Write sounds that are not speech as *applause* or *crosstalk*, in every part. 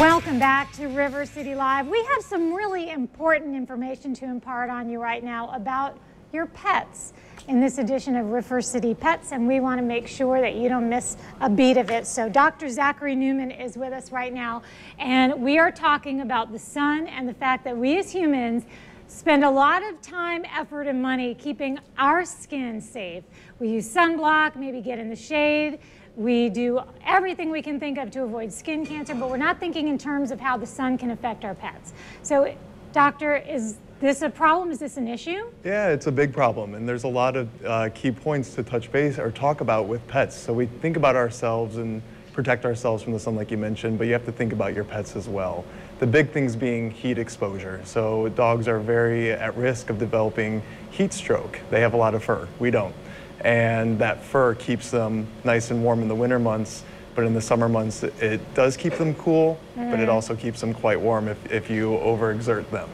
Welcome back to River City Live. We have some really important information to impart on you right now about your pets in this edition of River City Pets, and we want to make sure that you don't miss a beat of it. So Dr. Zachary Newman is with us right now, and we are talking about the sun and the fact that we as humans spend a lot of time, effort, and money keeping our skin safe. We use sunblock, maybe get in the shade, we do everything we can think of to avoid skin cancer, but we're not thinking in terms of how the sun can affect our pets. So, doctor, is this a problem? Is this an issue? Yeah, it's a big problem, and there's a lot of uh, key points to touch base or talk about with pets. So we think about ourselves and protect ourselves from the sun, like you mentioned, but you have to think about your pets as well. The big things being heat exposure. So dogs are very at risk of developing heat stroke. They have a lot of fur. We don't and that fur keeps them nice and warm in the winter months. But in the summer months, it does keep them cool, mm. but it mm-hmm. also keeps them quite warm if, if you overexert them.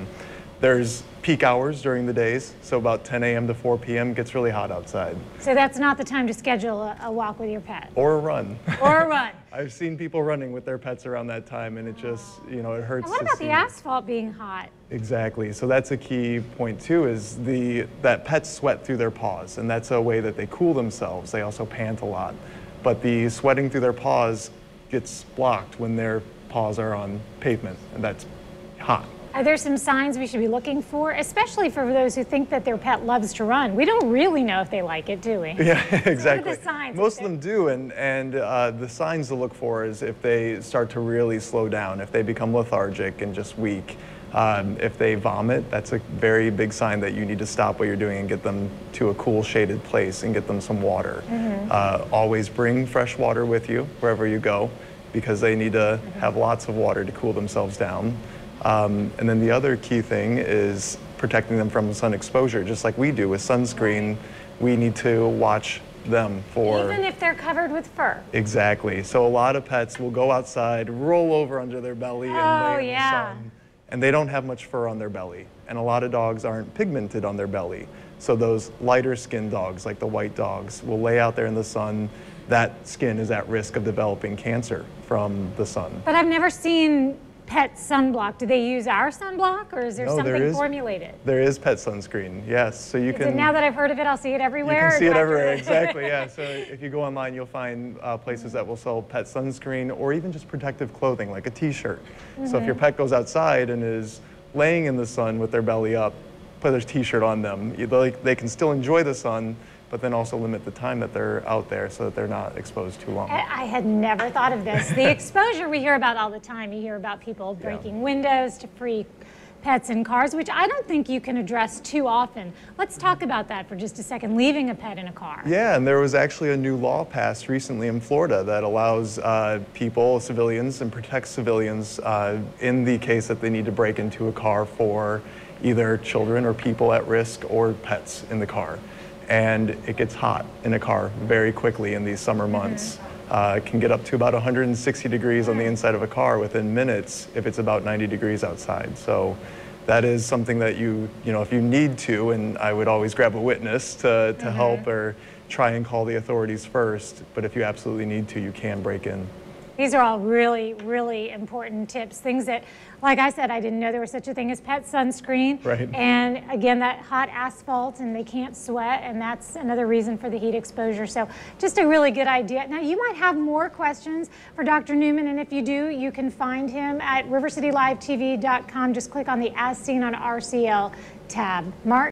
There's peak hours during the days, so about 10 a.m. to 4 p.m. gets really hot outside. So that's not the time to schedule a, a walk with your pet? Or a run. Or a run. *laughs* I've seen people running with their pets around that time, and it just, you know, it hurts. And what about the asphalt being hot? Exactly. So that's a key point too. Is the that pets sweat through their paws, and that's a way that they cool themselves. They also pant a lot, but the sweating through their paws gets blocked when their paws are on pavement, and that's hot. Are there some signs we should be looking for, especially for those who think that their pet loves to run? We don't really know if they like it, do we? *laughs* Yeah, exactly. the signs? Most of them do, and, and uh, the signs to look for is if they start to really slow down, if they become lethargic and just weak. Um, if they vomit, that's a very big sign that you need to stop what you're doing and get them to a cool shaded place and get them some water. Mm -hmm. uh, always bring fresh water with you wherever you go because they need to mm -hmm. have lots of water to cool themselves down. Um, and then the other key thing is protecting them from sun exposure, just like we do with sunscreen. We need to watch them for even if they're covered with fur. Exactly. So a lot of pets will go outside, roll over under their belly, and oh, lay in yeah. the sun, and they don't have much fur on their belly. And a lot of dogs aren't pigmented on their belly. So those lighter skinned dogs, like the white dogs, will lay out there in the sun. That skin is at risk of developing cancer from the sun. But I've never seen pet sunblock. Do they use our sunblock or is there no, something there is, formulated? There is pet sunscreen, yes. So you is can. now that I've heard of it, I'll see it everywhere? You can see it everywhere, *laughs* exactly, yeah. So if you go online, you'll find uh, places that will sell pet sunscreen or even just protective clothing, like a t-shirt. Mm -hmm. So if your mm-hmm. pet goes outside and is laying in the sun with their belly up, put a t-shirt on them. They, they can still enjoy the sun, but then also limit the time that they're out there so that they're not exposed too long. I had never thought of this. The *laughs* exposure we hear about all the time. You hear about people breaking yeah. windows to free pets in cars, which I don't think you can address too often. Let's talk about that for just a second, leaving a pet in a car. Yeah, and there was actually a new law passed recently in Florida that allows uh, people, civilians, and protects civilians uh, in the case that they need to break into a car for either children or people at risk or pets in the car and it gets hot in a car very quickly in these summer months. Mm -hmm. uh, can get up to about 160 degrees on the inside of a car within minutes if it's about 90 degrees outside. So that is something that you, you know, if you need to, and I would always grab a witness to, to mm -hmm. help or try and call the authorities first, but if you absolutely need to, you can break in. These are all really, really important tips. Things that, like I said, I didn't know there was such a thing as pet sunscreen. Right. And again, that hot asphalt and they can't sweat, and that's another reason for the heat exposure. So just a really good idea. Now, you might have more questions for Dr. Newman, and if you do, you can find him at rivercitylivetv.com. Just click on the As Seen on RCL tab. Mark?